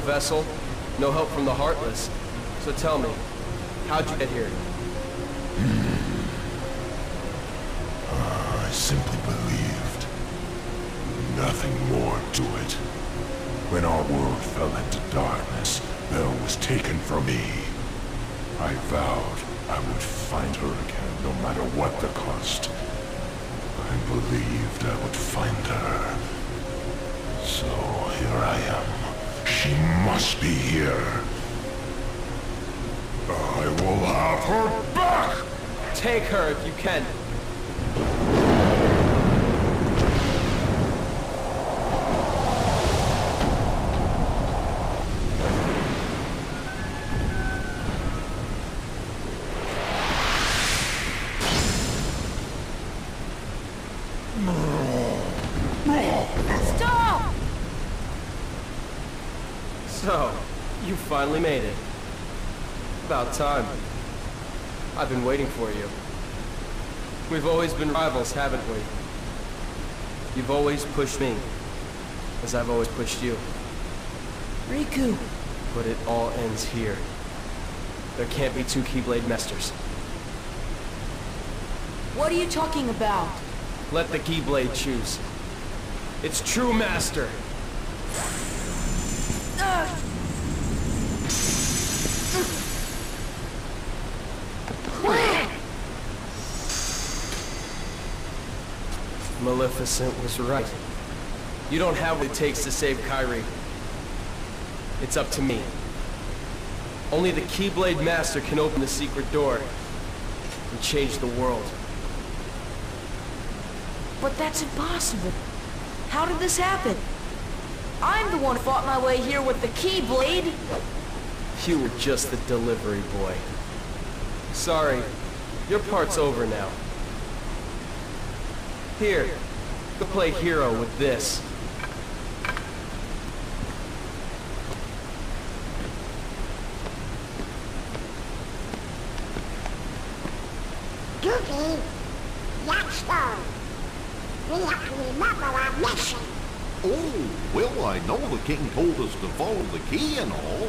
vessel, no help from the Heartless. So tell me, how'd you get here? Her back! Take her if you can. Stop! So, you finally made it. About time. I've been waiting for you. We've always been rivals, haven't we? You've always pushed me, as I've always pushed you. Riku, But it all ends here. There can't be two Keyblade Masters. what are you talking about? Let the Keyblade choose. Its true master. Maleficent was right. You don't have what it takes to save Kairi. It's up to me. Only the Keyblade Master can open the secret door and change the world. But that's impossible. How did this happen? I'm the one who fought my way here with the Keyblade. You were just the delivery boy. Sorry, your part's over now. Here, go play hero with this. Goofy, that's. We have to remember our mission. Oh, well, I know the king told us to follow the key and all,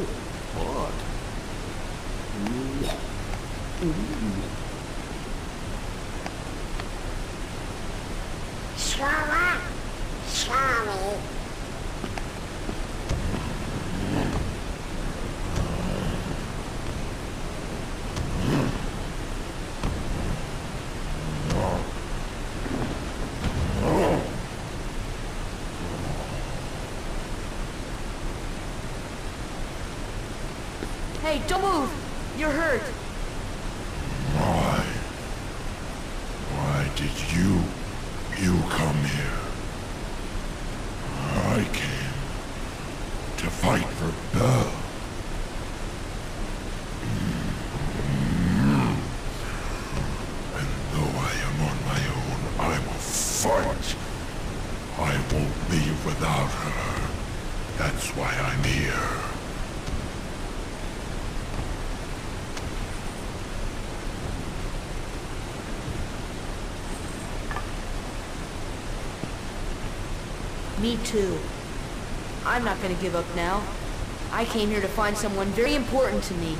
but... Slower. Sorry. Hey, don't move. You're hurt. Why? Why did you... you come here? I came to fight for Belle. And though I am on my own, I will fight. I won't leave without her. That's why I'm here. Me too. I'm not gonna give up now. I came here to find someone very important to me.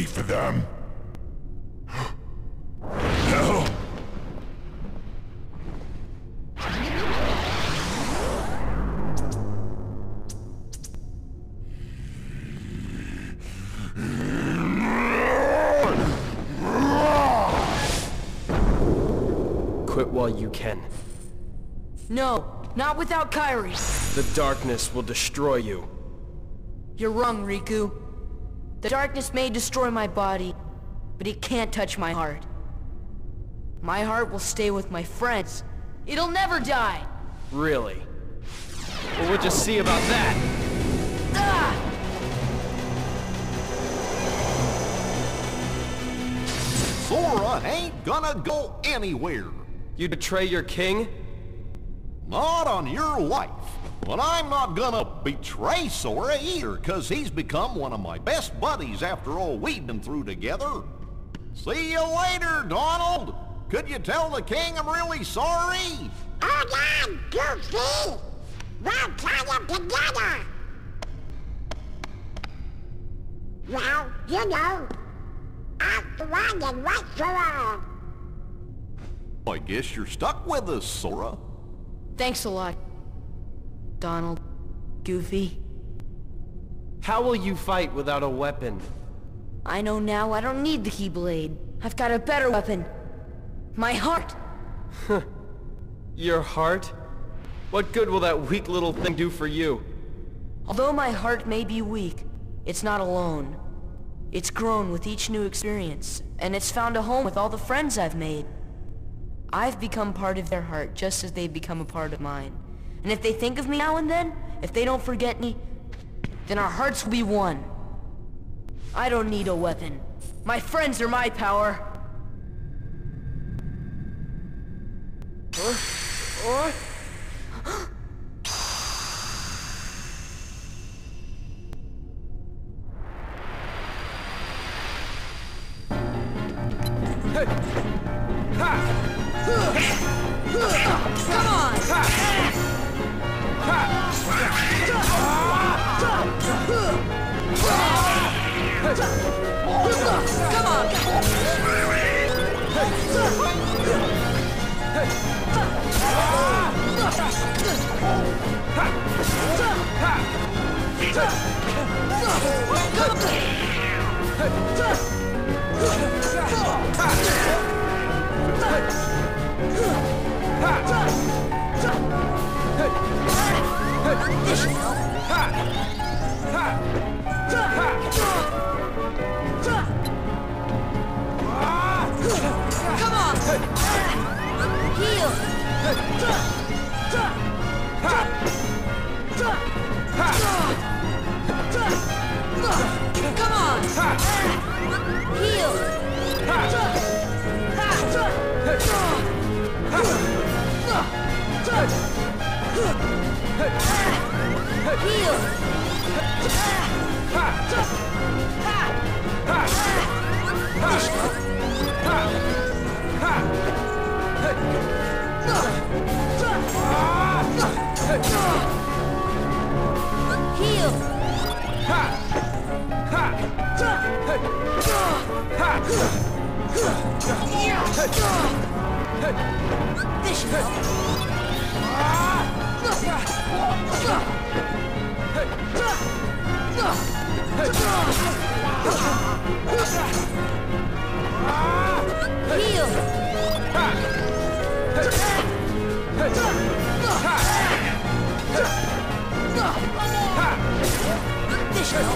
Ready for them? Hell! Quit while you can. No, not without Kairi. The darkness will destroy you. You're wrong, Riku. The darkness may destroy my body, but it can't touch my heart. My heart will stay with my friends. It'll never die! Really? Well, we'll just see about that. Ah! Sora ain't gonna go anywhere. You betray your king? Not on your life. But I'm not gonna betray Sora either, cause he's become one of my best buddies after all we've been through together. See you later, Donald! Could you tell the king I'm really sorry? Oh, Hold on, Goofy! We'll try them together! Well, you know, I'm the one that waits for her. I guess you're stuck with us, Sora. Thanks a lot. Donald. Goofy. How will you fight without a weapon? I know now I don't need the Keyblade. I've got a better weapon. My heart! Your heart? What good will that weak little thing do for you? Although my heart may be weak, it's not alone. It's grown with each new experience, and it's found a home with all the friends I've made. I've become part of their heart just as they've become a part of mine. And if they think of me now and then, if they don't forget me, then our hearts will be one. I don't need a weapon. My friends are my power. Or... Come This should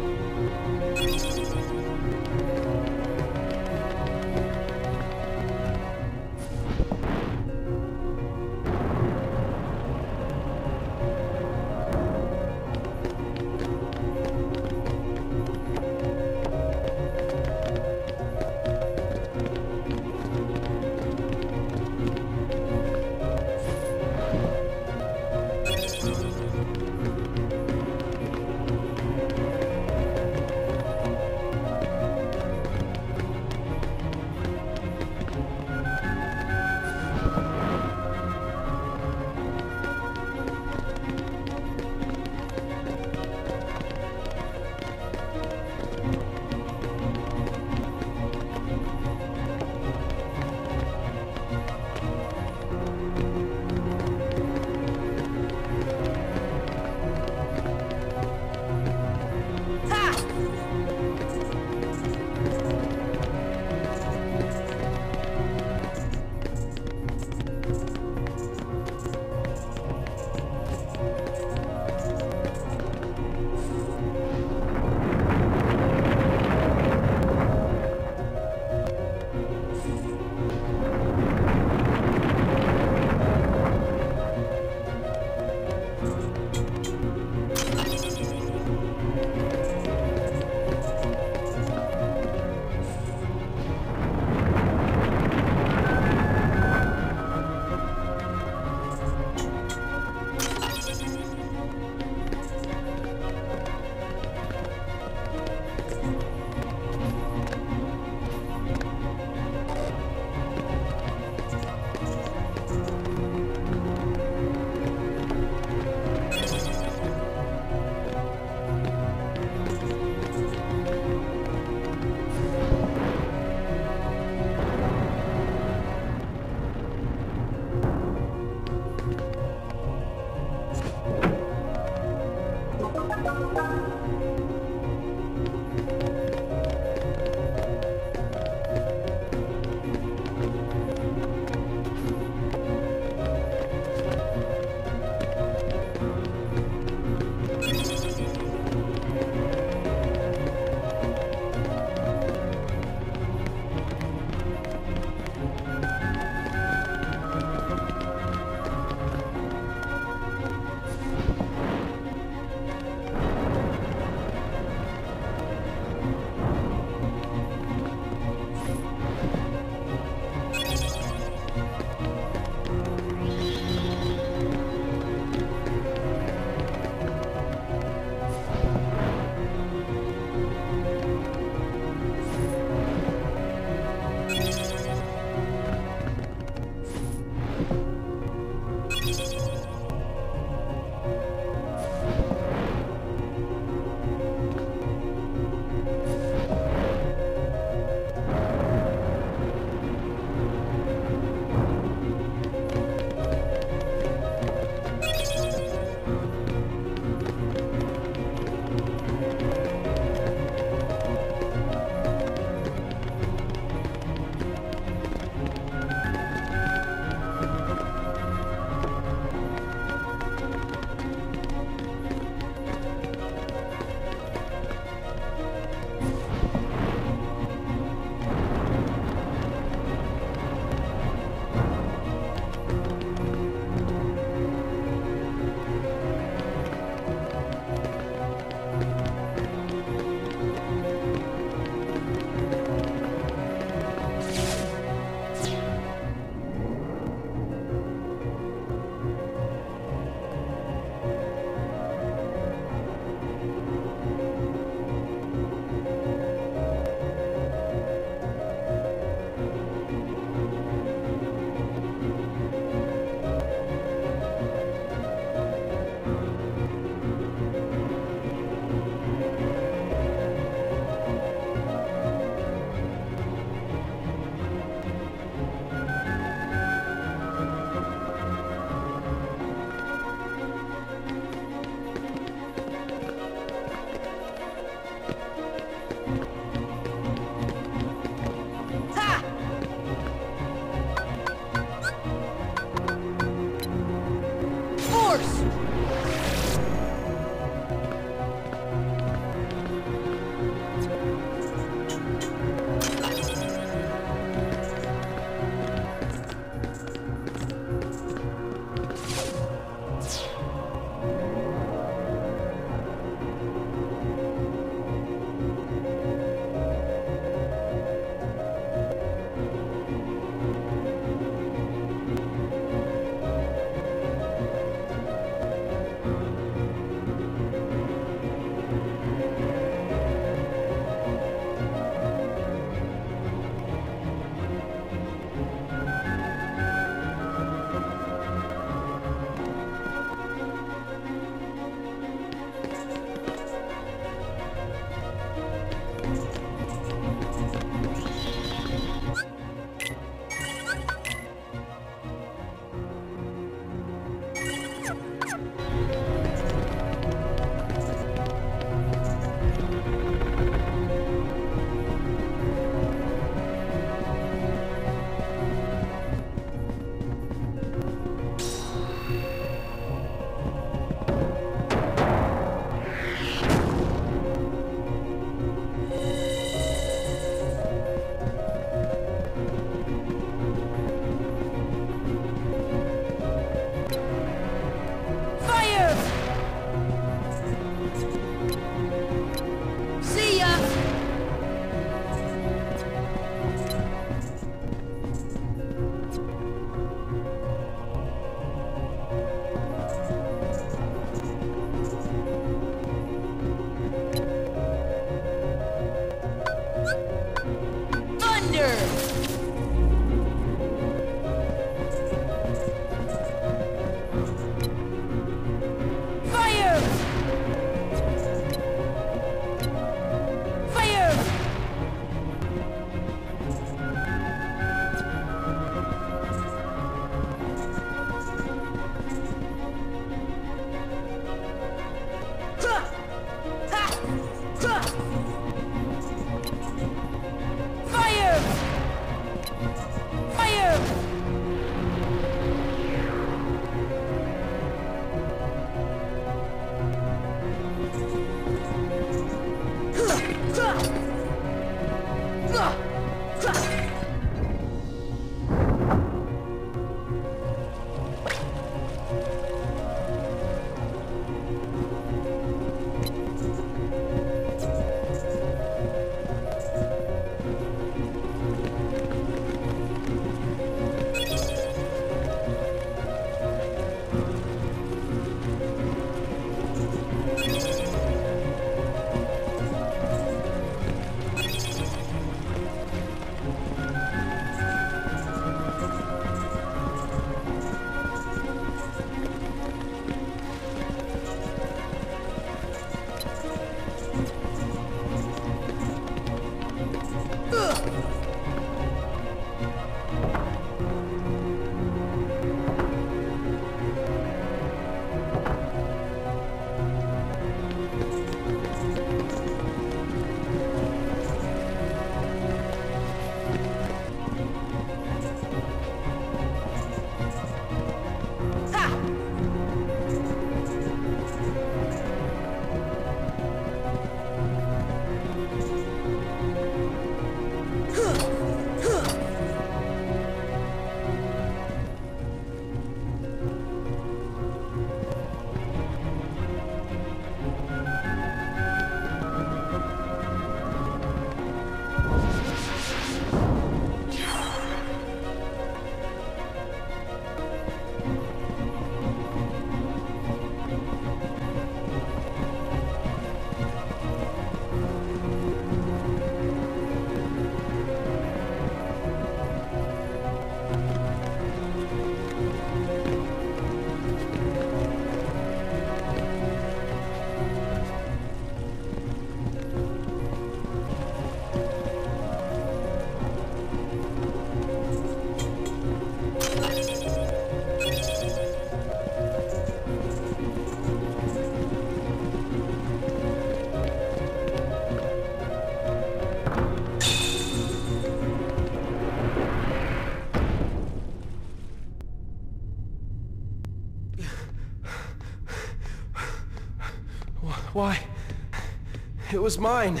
was mine.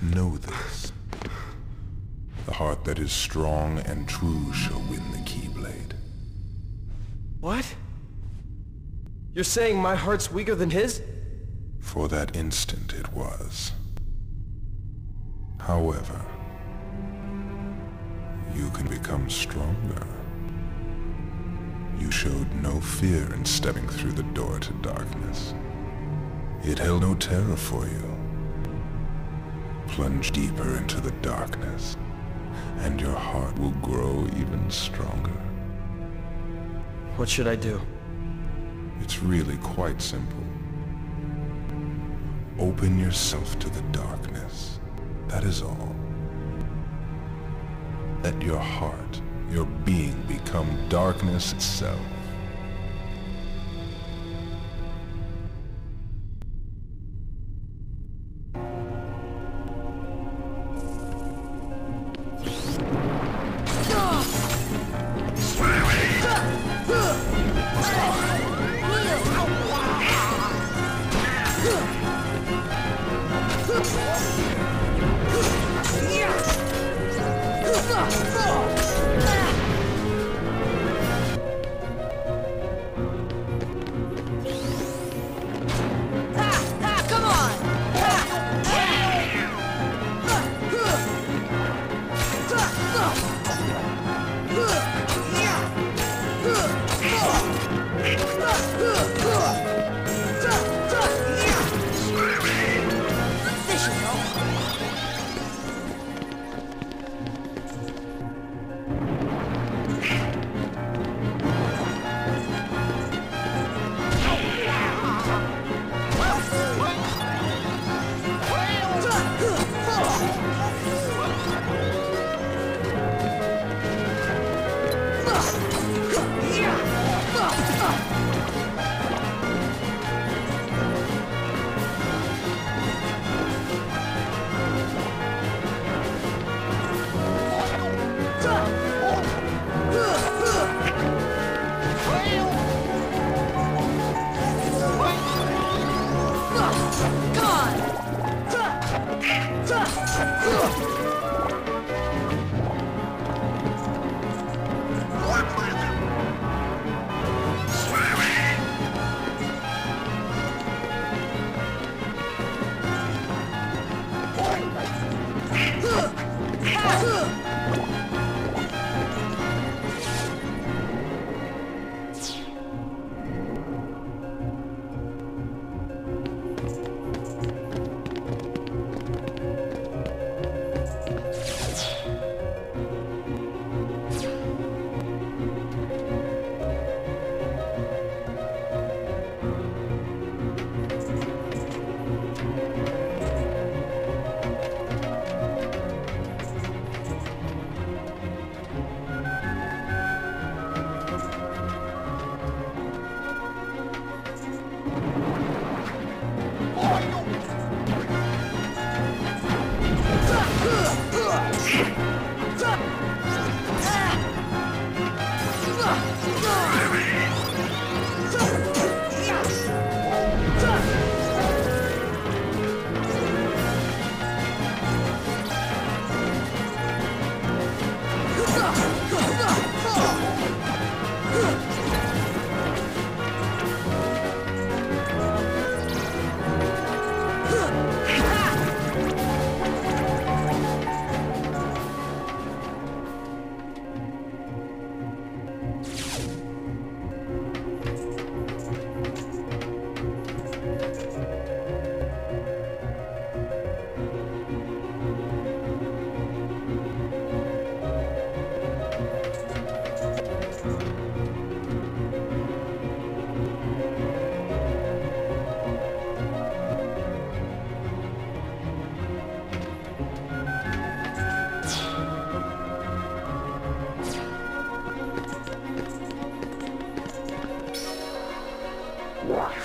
Know this. The heart that is strong and true shall win the Keyblade. What? You're saying my heart's weaker than his? For that instant it was. However, you can become stronger. You showed no fear in stepping through the door to darkness. It held no terror for you. Plunge deeper into the darkness, and your heart will grow even stronger. What should I do? It's really quite simple. Open yourself to the darkness. That is all. Let your heart, your being become darkness itself. Yeah.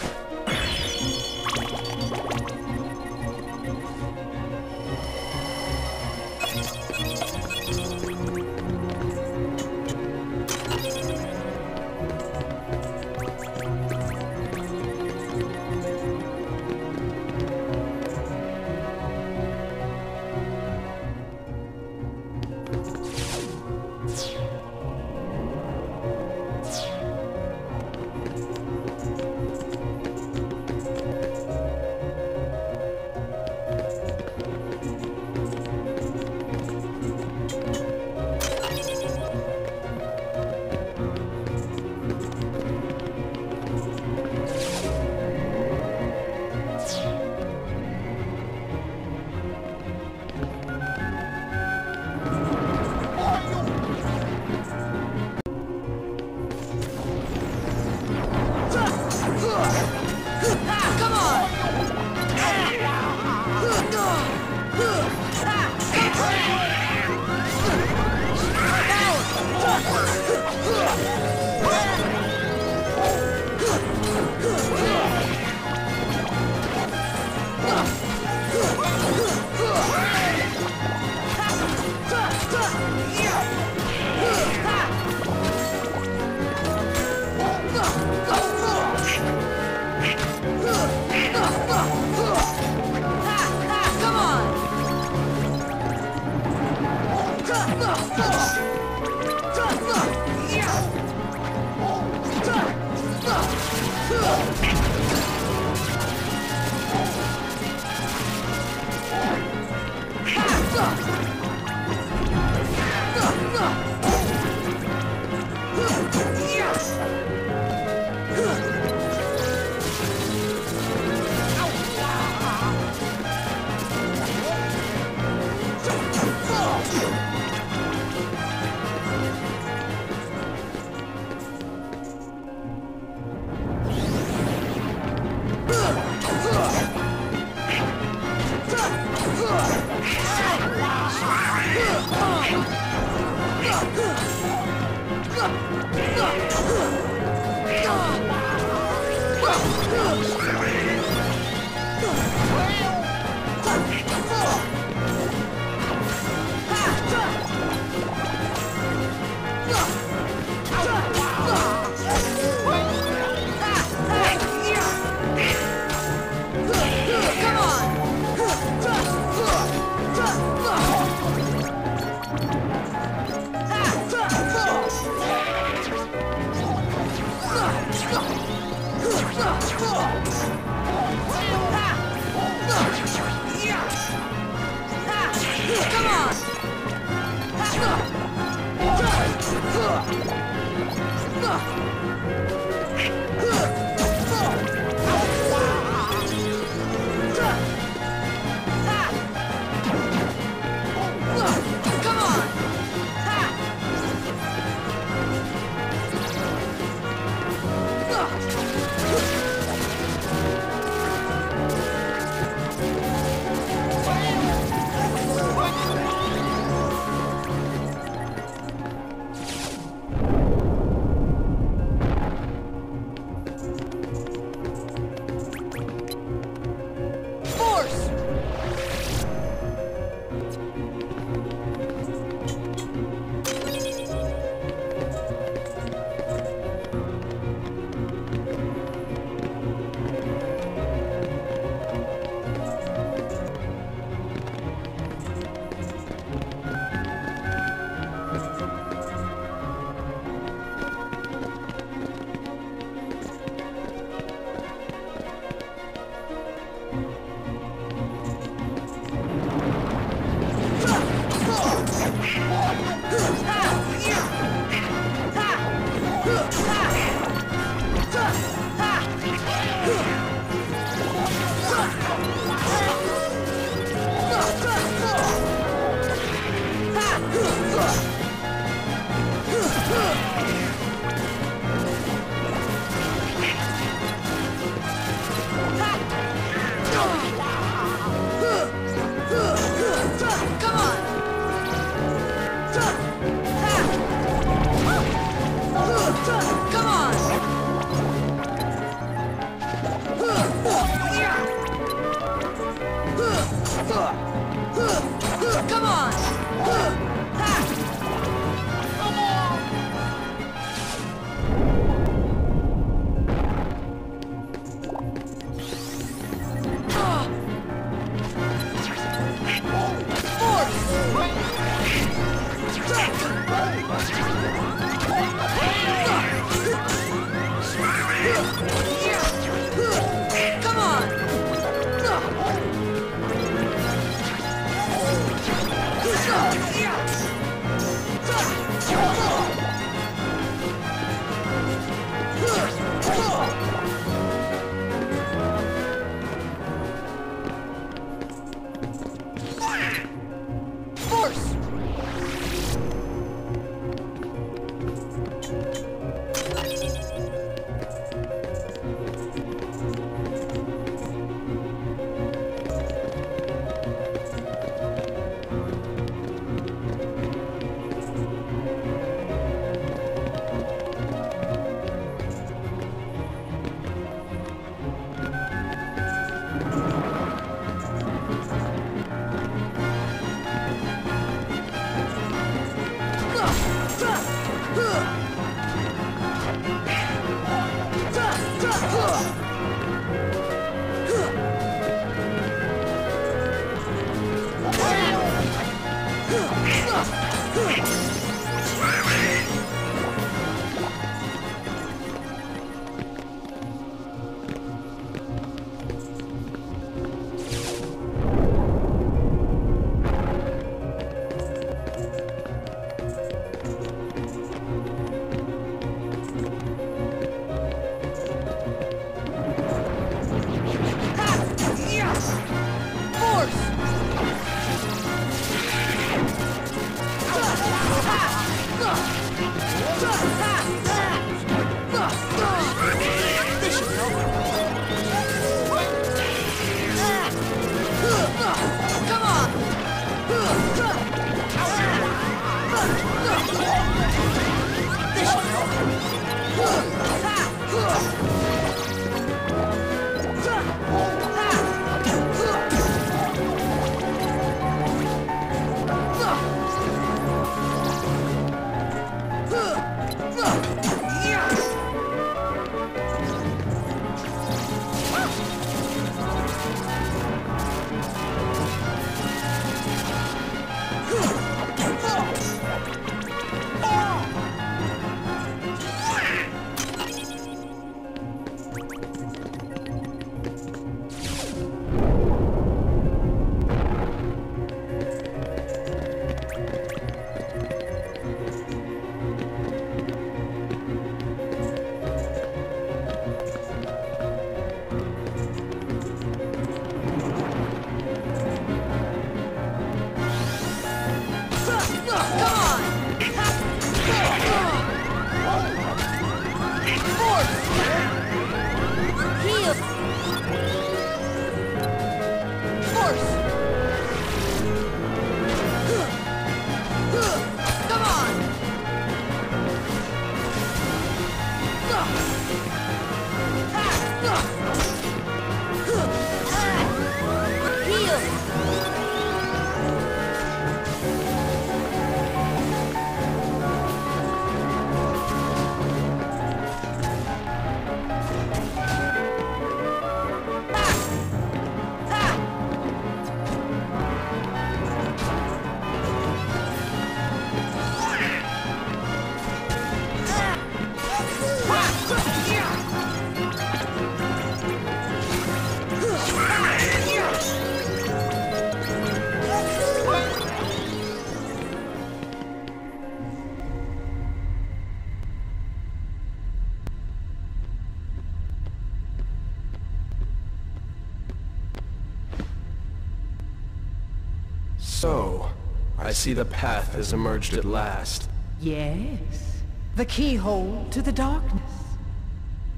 See the path has emerged at last. Yes. The keyhole to the darkness.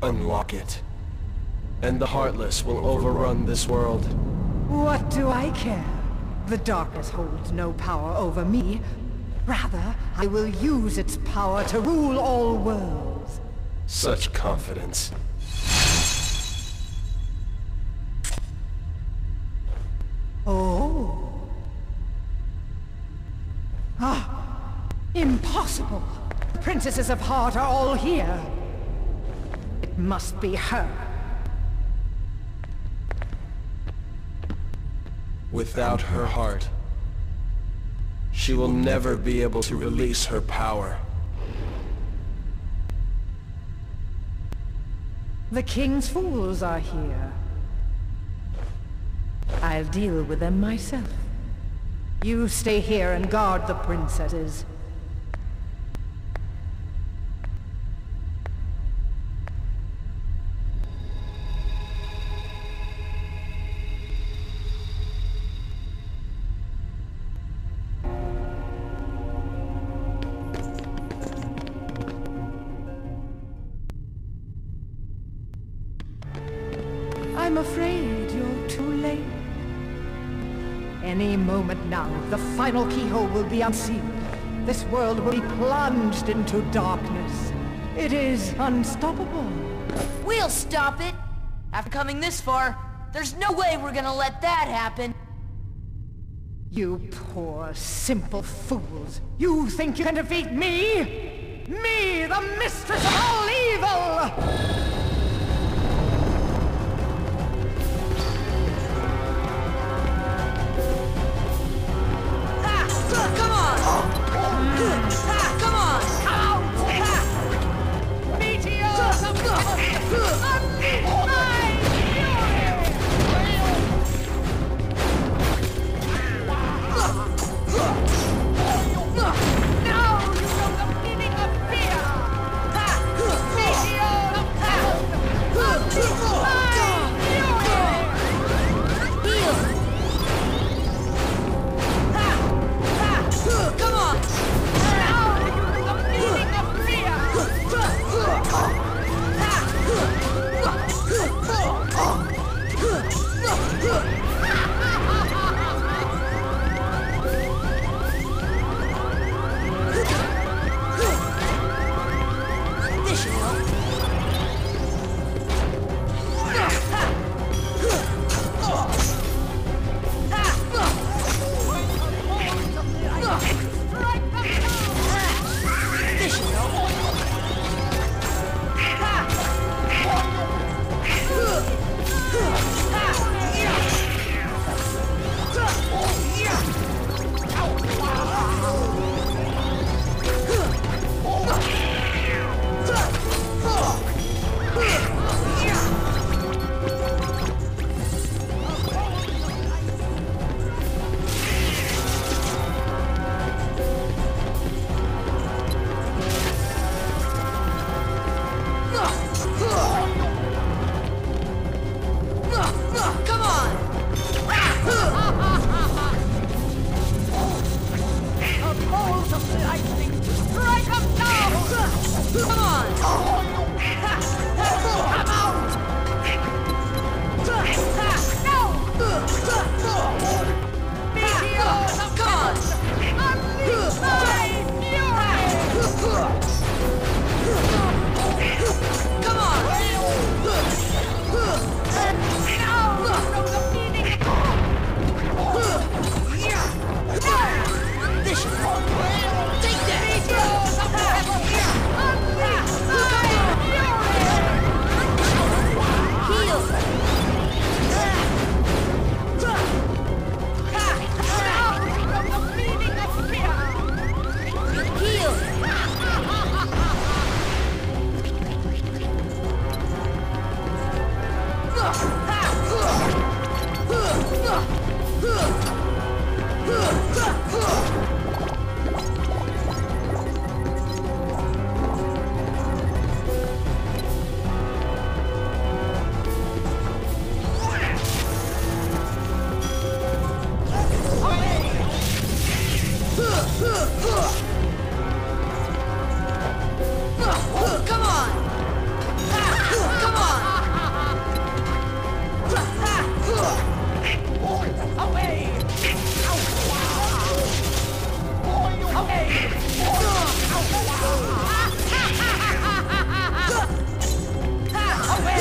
Unlock it. And the Heartless will overrun this world. What do I care? The darkness holds no power over me. Rather, I will use its power to rule all worlds. Such confidence. Princesses of Heart are all here. It must be her. Without her heart, she will never be able to release her power. The king's fools are here. I'll deal with them myself. You stay here and guard the princesses. Final keyhole will be unsealed. This world will be plunged into darkness. It is unstoppable. We'll stop it! After coming this far, there's no way we're gonna let that happen! You poor, simple fools. You think you can defeat me? Me, the mistress of all evil!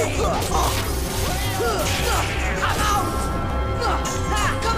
四二四四看招四看